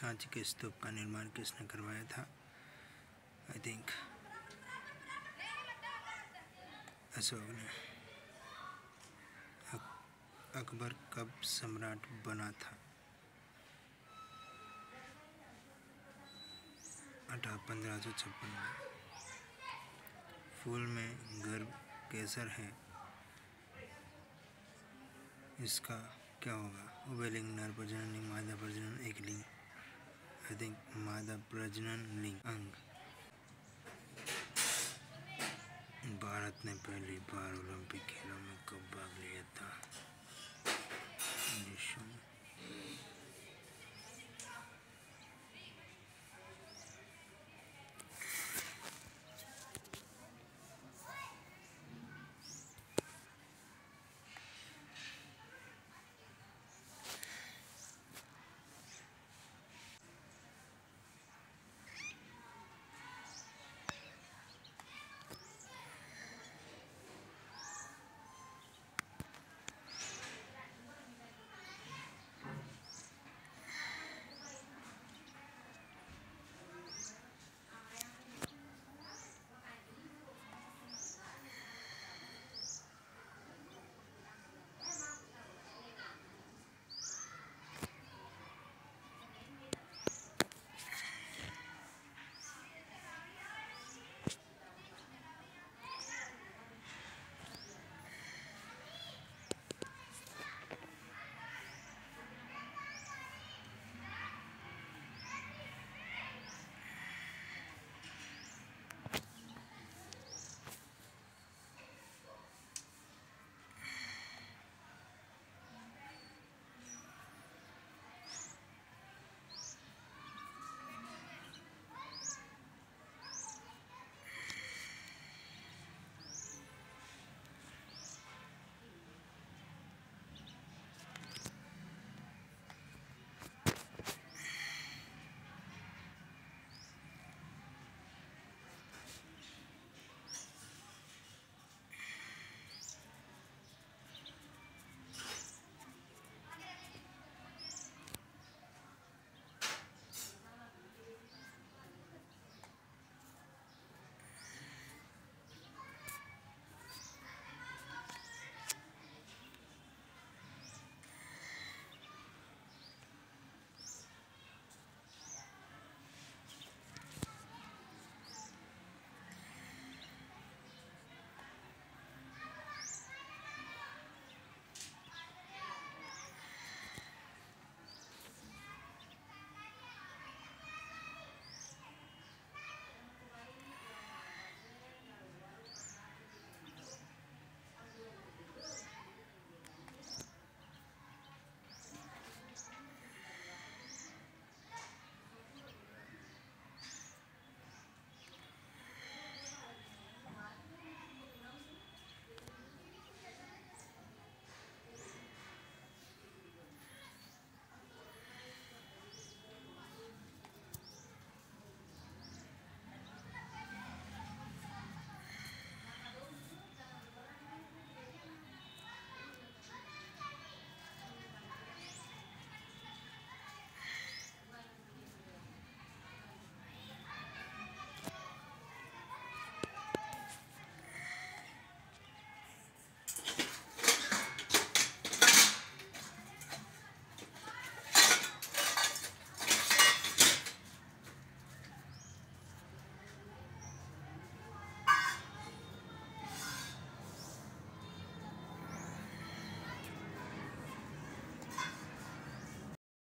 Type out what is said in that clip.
सांची के स्तूप का निर्माण किसने करवाया था? आई थिंक अशोक ने। अकबर कब सम्राट बना था? अठारह, पंद्रह, सौ छप्पन में। फूल में गर्भ केसर है। इसका क्या होगा? उभयलिंग, नर प्रजनन लिंग मादा प्रजनन, एक लिंग। आई think मादा प्रजनन लिंग अंग भारत ने पहली बार ओलंपिक खेलों में कब भाग लिया